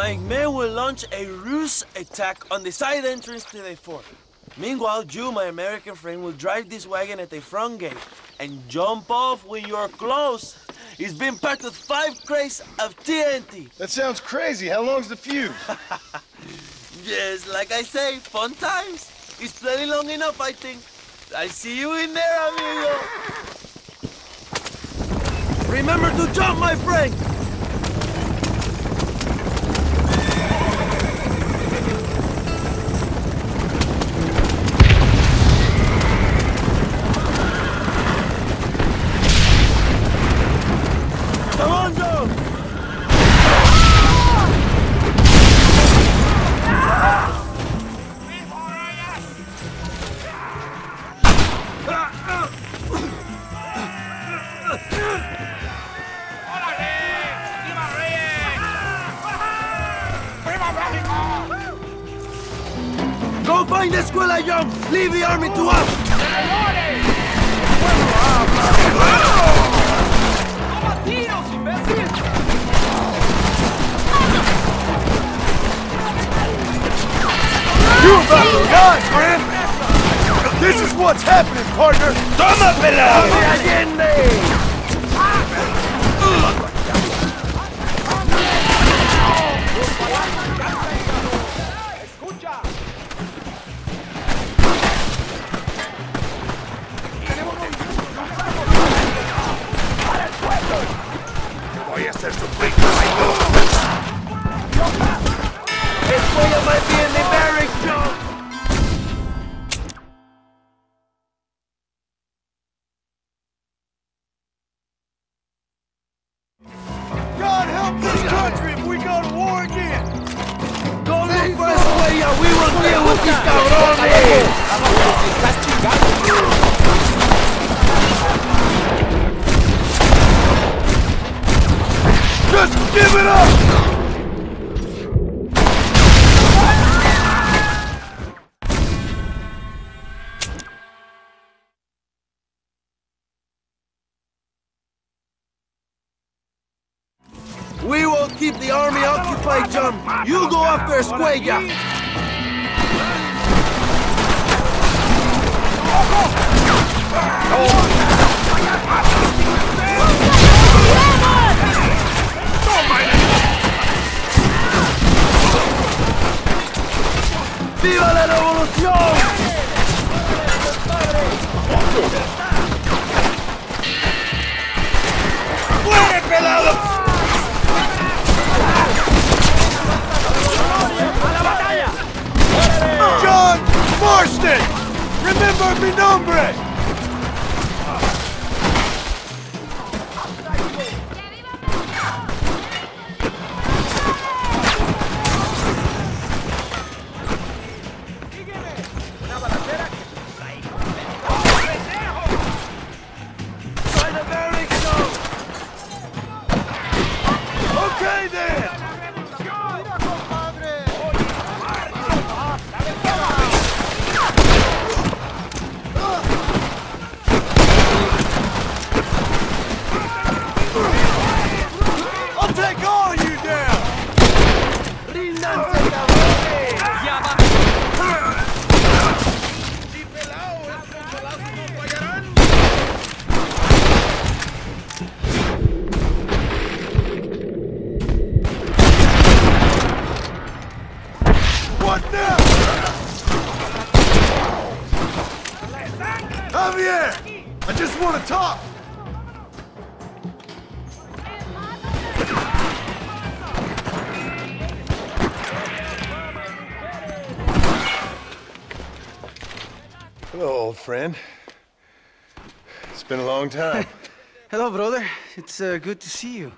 my men will launch a ruse attack on the side entrance to the fort. Meanwhile, you, my American friend, will drive this wagon at the front gate and jump off when you're close. It's been packed with five crates of TNT. That sounds crazy. How long's the fuse? yes, like I say, fun times. It's plenty long enough, I think. I see you in there, amigo. Remember to jump, my friend. Go find the Escuella, Young! Leave the army to us! You about die, friend! This is what's happening, partner! Toma, pelado! Allende! Help this country if we go to war again! Go look for Escuella! We will deal with these cabrones! Just give it up! Escuella. Mi nombre! I want to talk! Hello, old friend. It's been a long time. Hello, brother. It's uh, good to see you.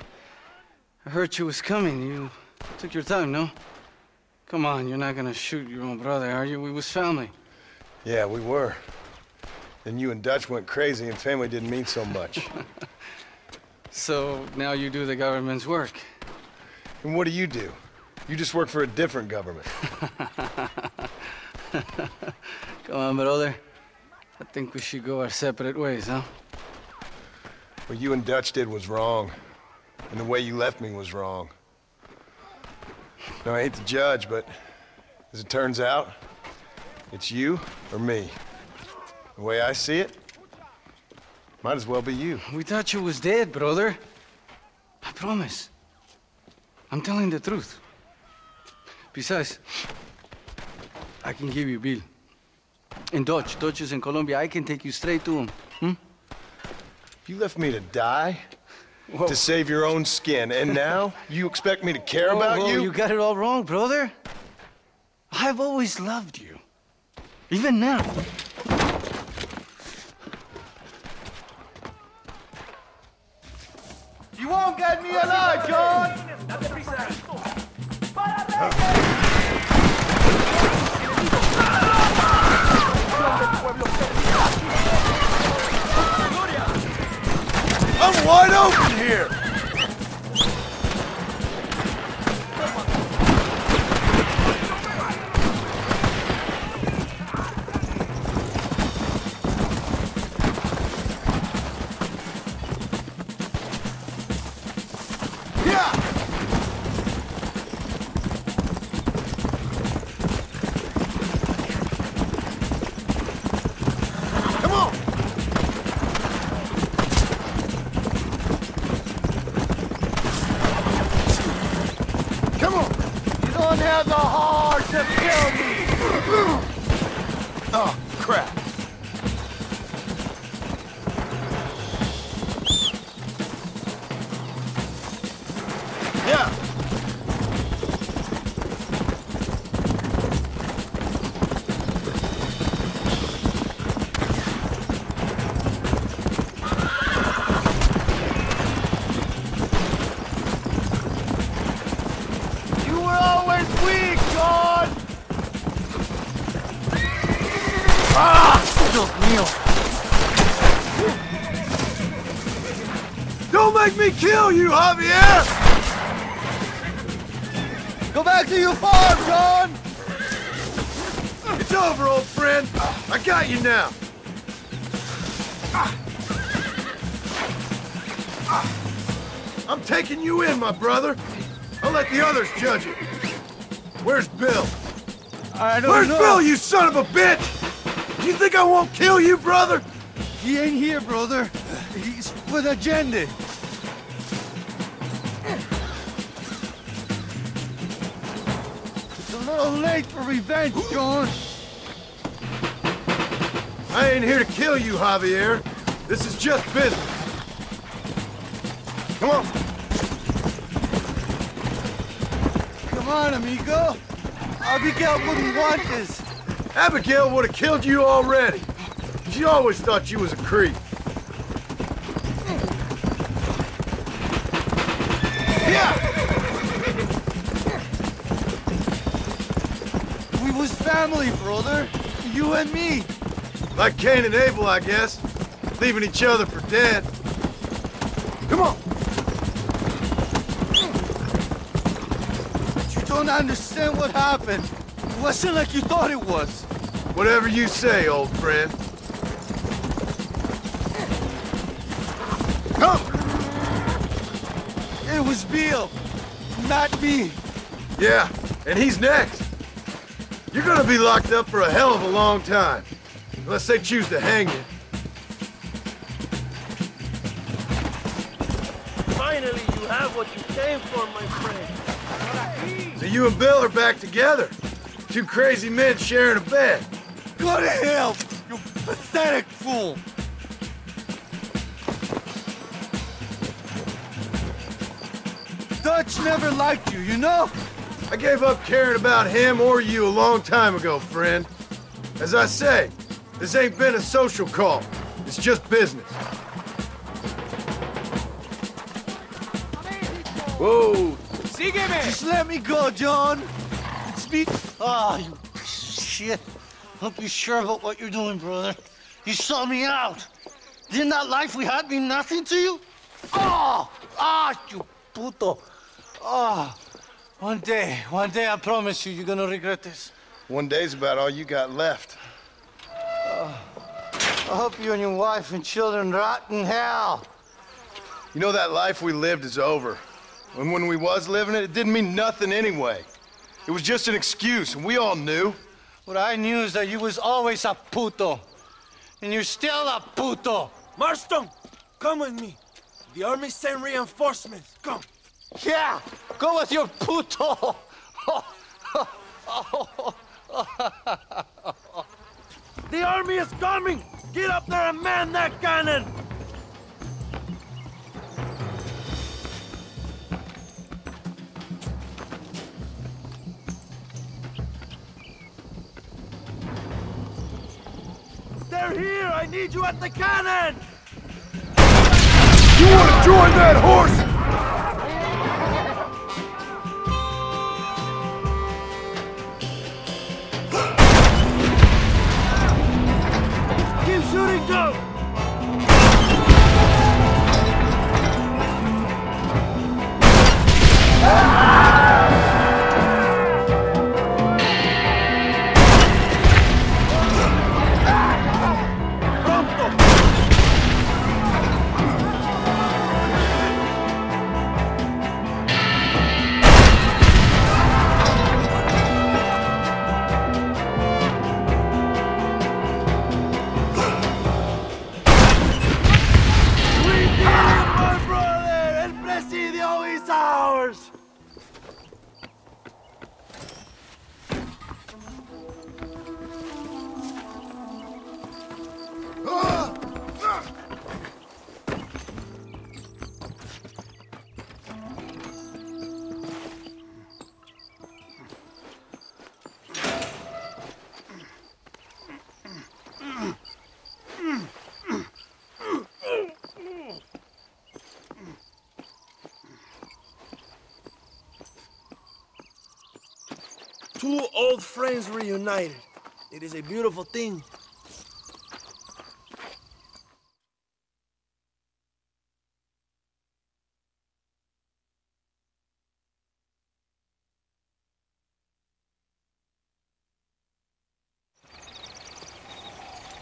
I heard you was coming. You took your time, no? Come on, you're not gonna shoot your own brother, are you? We was family. yeah, we were. Then you and Dutch went crazy and family didn't mean so much. So now you do the government's work. and what do you do? You just work for a different government. Come on, brother. I think we should go our separate ways, huh? What you and Dutch did was wrong. And the way you left me was wrong. No, I hate to judge, but as it turns out, it's you or me. The way I see it, might as well be you. We thought you was dead, brother. I promise. I'm telling the truth. Besides, I can give you Bill. In Dutch. Dutch is in Colombia. I can take you straight to him. Hmm? You left me to die Whoa. to save your own skin, and now you expect me to care Whoa, about whoa, you? You got it all wrong, brother. I've always loved you. Even now. You won't get me alive, John! I'm wide open here! Dios mío! Don't make me kill you, Javier! Go back to your farm, John! It's over, old friend. I got you now. I'm taking you in, my brother. I'll let the others judge it. Where's Bill? I don't Where's know. Bill, you son of a bitch? You think I won't kill you, brother? He ain't here, brother. He's with Allende. It's a little late for revenge, John. I ain't here to kill you, Javier. This is just business. Come on. Come on, amigo. Abigail wouldn't want this. Abigail would have killed you already. She always thought you was a creep. Yeah! We was family, brother. You and me. Like Cain and Abel, I guess. Leaving each other for dead. Come on. But You don't understand what happened. It wasn't like you thought it was. Whatever you say, old friend. Come! It was Bill, not me. Yeah, and he's next. You're gonna be locked up for a hell of a long time. Unless they choose to hang you. Finally, you have what you came for, my friend. So you and Bill are back together. Two crazy men sharing a bed. Go to hell, you pathetic fool. Dutch never liked you, you know? I gave up caring about him or you a long time ago, friend. As I say, this ain't been a social call. It's just business. Whoa. Just let me go, John. Ah, you shit. Don't be sure about what you're doing, brother. You saw me out. Didn't that life we had mean nothing to you? Oh, ah, you puto. Ah, one day, one day, I promise you, you're gonna regret this. One day's about all you got left. I hope you and your wife and children rot in hell. You know that life we lived is over. And when we was living it, it didn't mean nothing anyway. It was just an excuse, and we all knew. What I knew is that you was always a puto. And you're still a puto. Marston, come with me. The army sent reinforcements. Come. Yeah, go with your puto. The army is coming! Get up there and man that cannon! They're here! I need you at the cannon! You want to join that horse? Keep shooting, go! Two old friends reunited. It is a beautiful thing.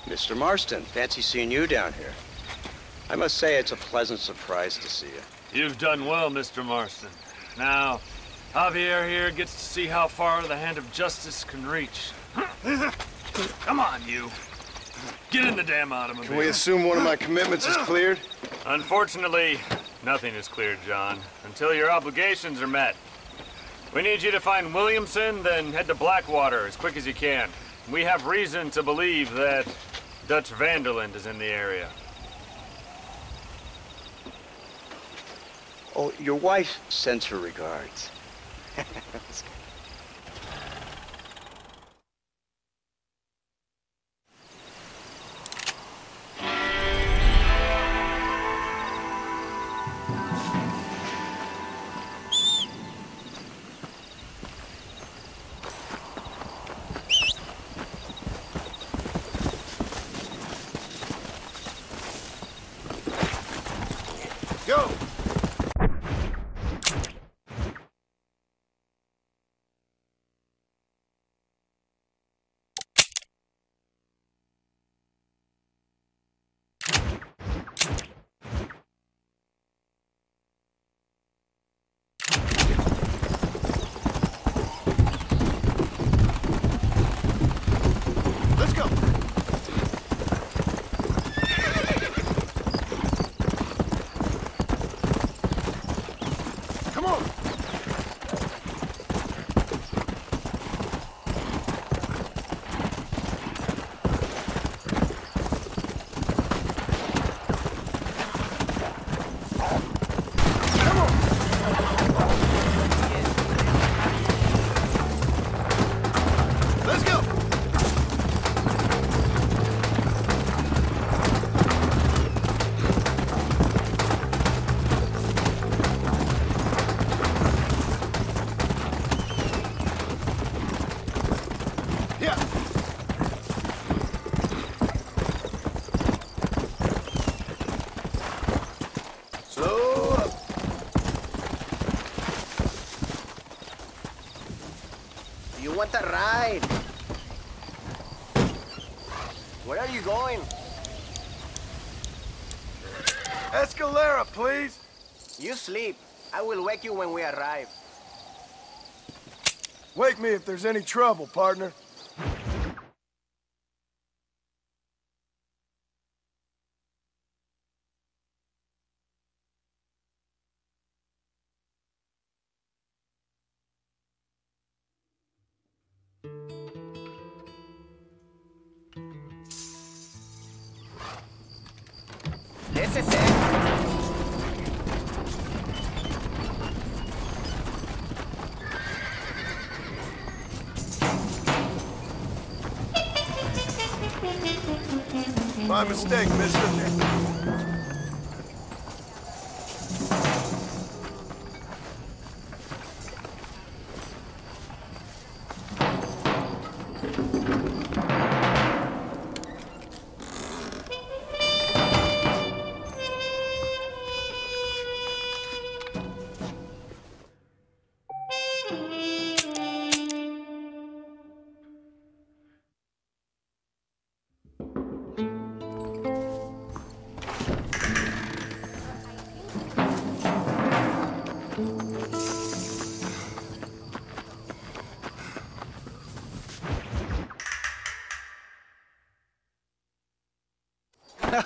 Mr. Marston, fancy seeing you down here. I must say it's a pleasant surprise to see you. You've done well, Mr. Marston. Now, Javier here gets to see how far the hand of justice can reach. Come on, you. Get in the damn automobile. Can we assume one of my commitments is cleared? Unfortunately, nothing is cleared, John, until your obligations are met. We need you to find Williamson, then head to Blackwater as quick as you can. We have reason to believe that Dutch van der Linde is in the area. Oh, your wife sends her regards. Go! Wake you when we arrive. Wake me if there's any trouble, partner.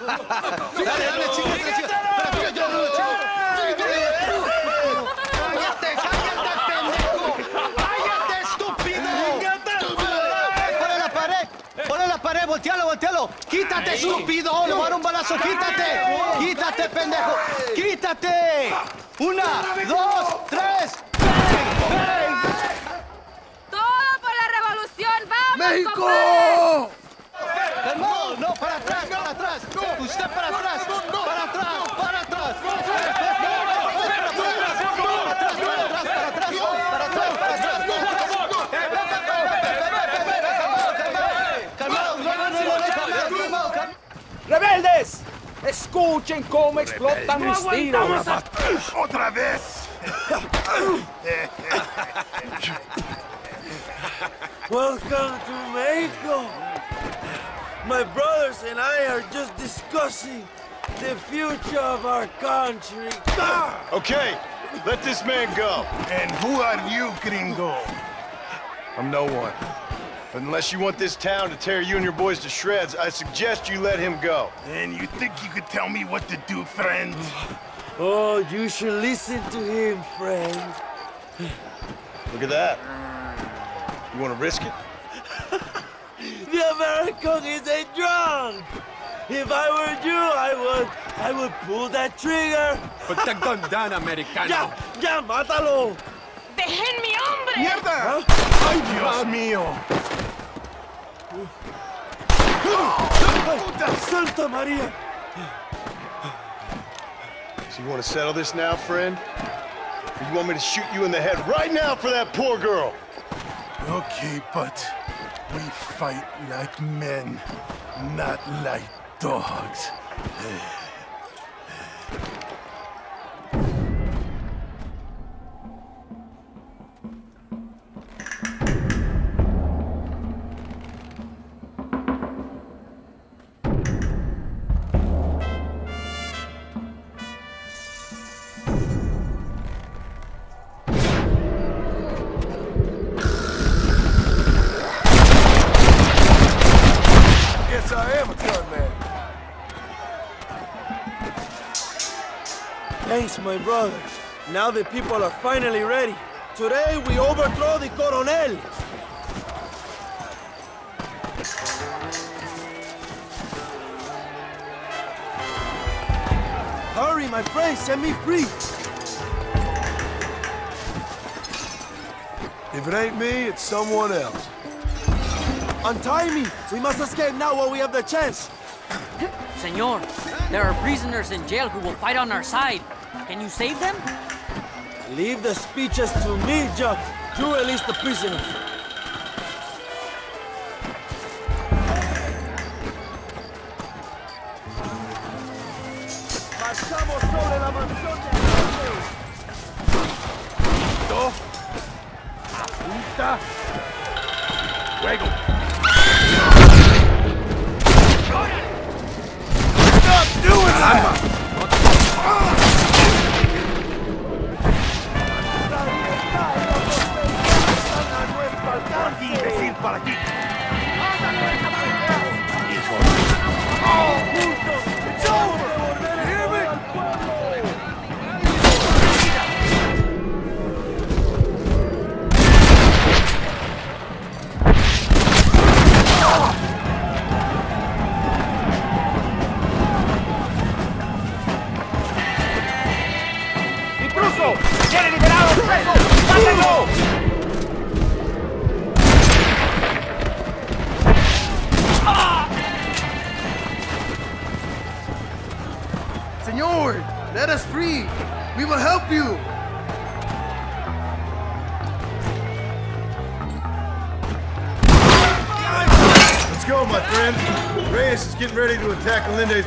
Dale, dale, yo, chica. ¡Cállate, cállate, pendejo! ¡Cállate, estúpido! ¡Ponle la pared! ¡Ponle la pared! ¡Voltealo, voltealo! ¡Quítate, estúpido! ¡Le voy a dar un balazo! ¡Quítate! ¡Quítate, pendejo! ¡Quítate! ¡Una, dos, tres! ¡Bang! ¡Bang! ¡Todo por la revolución! ¡Vamos, compadre! Usted para atrás, para atrás, para atrás. ¡Rebeldes! Escuchen cómo explotan mis tiros. ¡Otra vez! Welcome to Mexico. My brothers and I are just discussing the future of our country. Ah! Okay, let this man go. And who are you, gringo? I'm no one. But unless you want this town to tear you and your boys to shreds, I suggest you let him go. And you think you could tell me what to do, friend? Oh, you should listen to him, friend. Look at that. You want to risk it? The American is a drunk. If I were you, I would, I would pull that trigger. Put the gun down, Americano. Ya, ya, mátalo. ¡Dejen mi hombre! ¡Mierda! ¡Ay, Dios mío! Santa Maria. So you want to settle this now, friend? Or you want me to shoot you in the head right now for that poor girl? Okay, but we fight like men, not like dogs. Now the people are finally ready. Today we overthrow the Coronel. Hurry, my friend, set me free. If it ain't me, it's someone else. Untie me. We must escape now while we have the chance. Senor, there are prisoners in jail who will fight on our side. Can you save them? Leave the speeches to me, Jack. You release the prisoners. para aquí.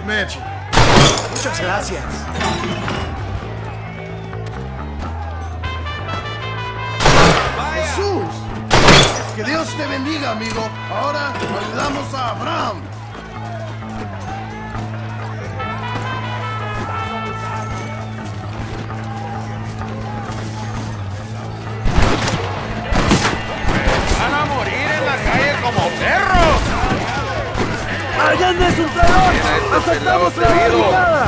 Mansion. Muchas gracias. ¡Jesús! Que Dios te bendiga, amigo. Ahora ayudamos a Abraham. ¡Van a morir en la calle como perros! ¡Allende es un traidor! ¡Aceptamos la barricada!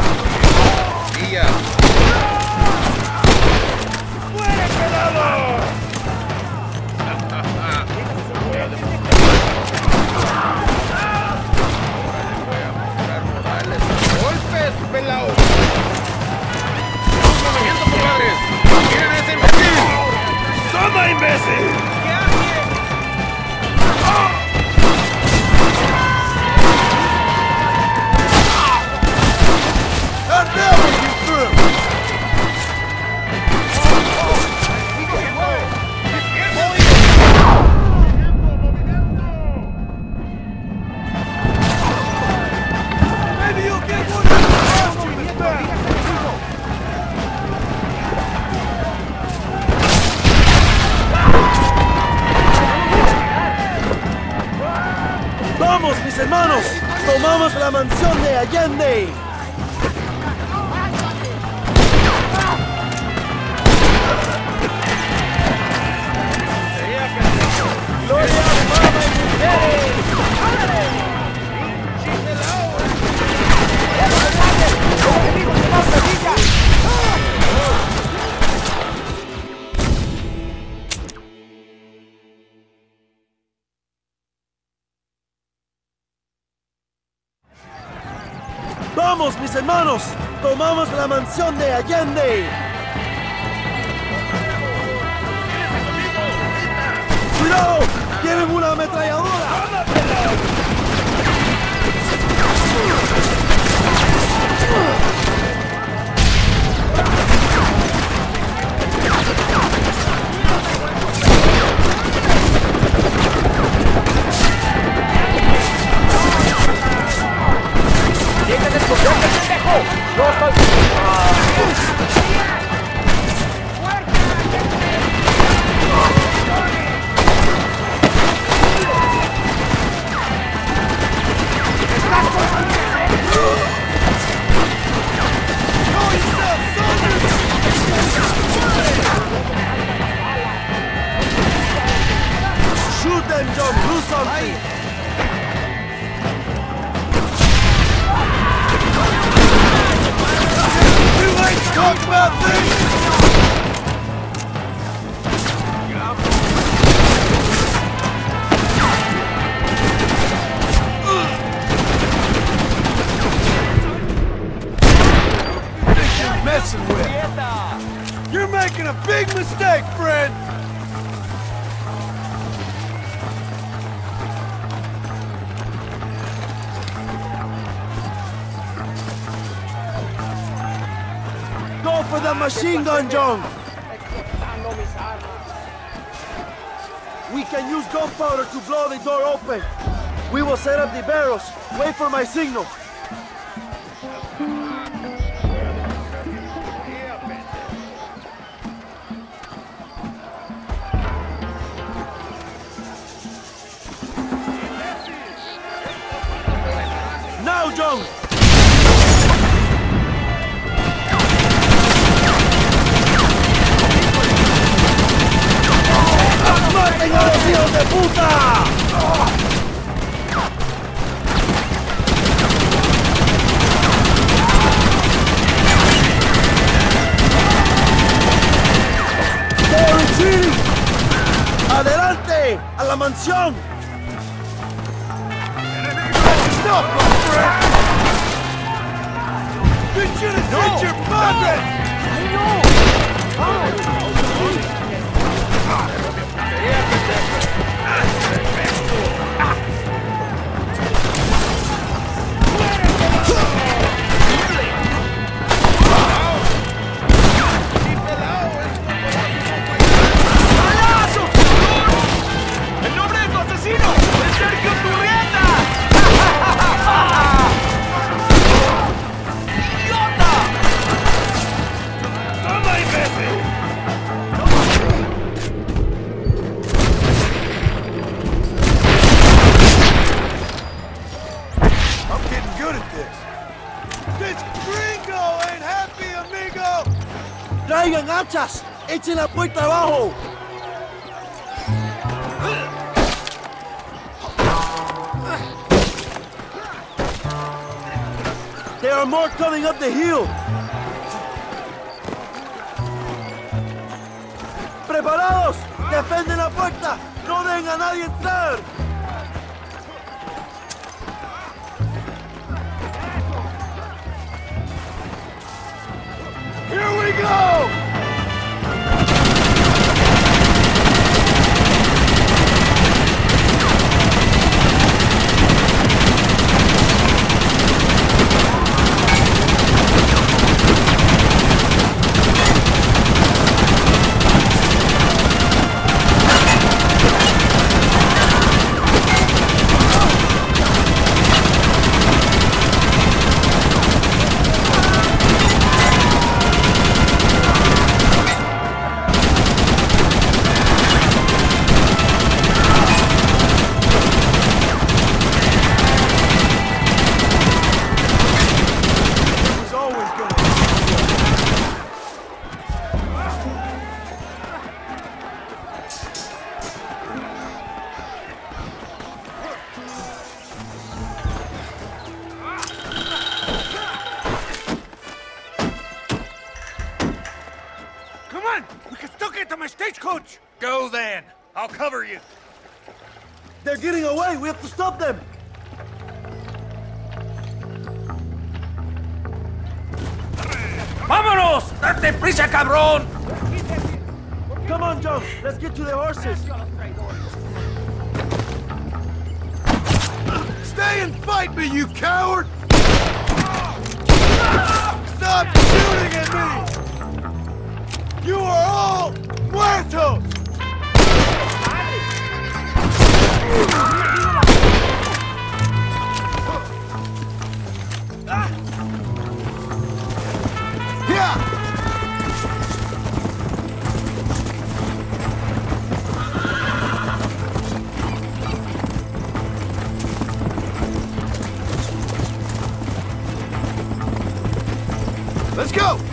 ¡Golpes, pelao! ¡Un movimiento, compadres! ¡Miren ese imbécil! ¡Toma, imbécil! La mansión de Allende! Mistake, friend. Go for the machine gun, John! We can use gunpowder to blow the door open. We will set up the barrels. Wait for my signal. Hachas! ¡Echen la puerta abajo! There are more coming up the hill! ¡Preparados! ¡Defienden la puerta! ¡No dejen a nadie entrar! And fight me, you coward! Stop shooting at me! You are all muertos! Let's go!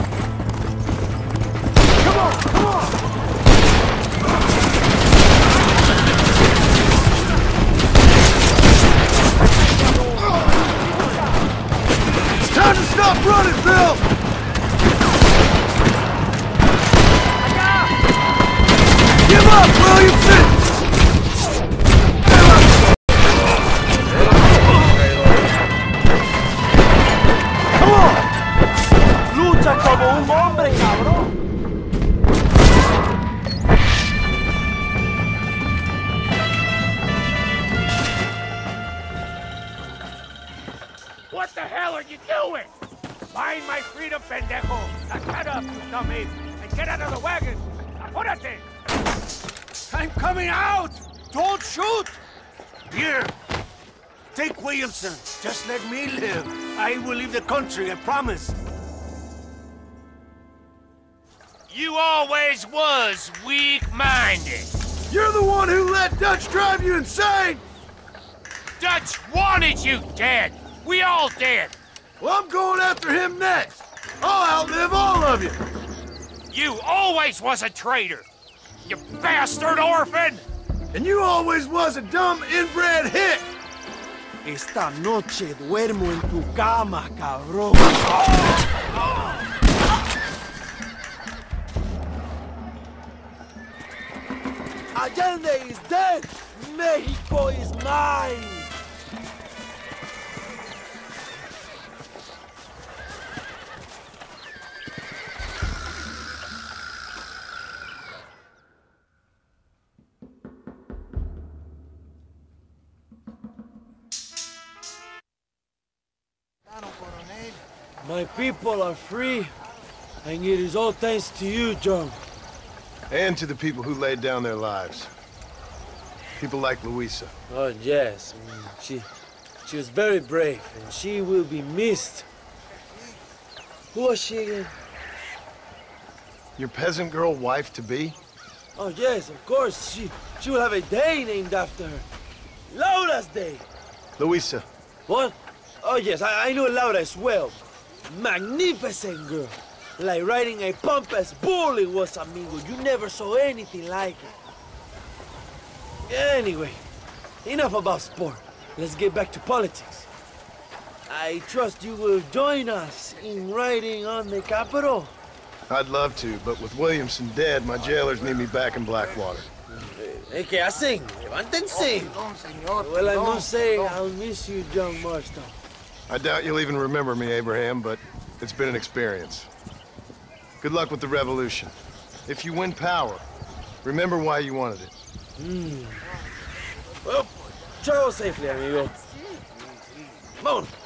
Just let me live. I will leave the country, I promise. You always was weak-minded. You're the one who let Dutch drive you insane! Dutch wanted you dead. We all did. Well, I'm going after him next. I'll outlive all of you. You always was a traitor. You bastard orphan! And you always was a dumb inbred hick. Esta noche duermo en tu cama, cabrón. Allende is dead! Mexico is mine! People are free, and it is all thanks to you, John. And to the people who laid down their lives. People like Luisa. Oh, yes. mm, She, she was very brave, and she will be missed. Who was she again? Your peasant girl wife to be? Oh, yes, of course. She, she will have a day named after her. Laura's Day. Luisa. What? Oh, yes, I, I know Laura as well. Magnificent girl. Like riding a pompous bull it was, amigo. You never saw anything like it. Anyway, enough about sport. Let's get back to politics. I trust you will join us in riding on the Capital. I'd love to, but with Williamson dead, my jailers need me back in Blackwater. Hey, ¿qué hacen? Levántense. Well, I must say, I'll miss you, John Marston. I doubt you'll even remember me, Abraham, but it's been an experience. Good luck with the revolution. If you win power, remember why you wanted it. Hmm. Well, travel safely, amigo. Vámonos.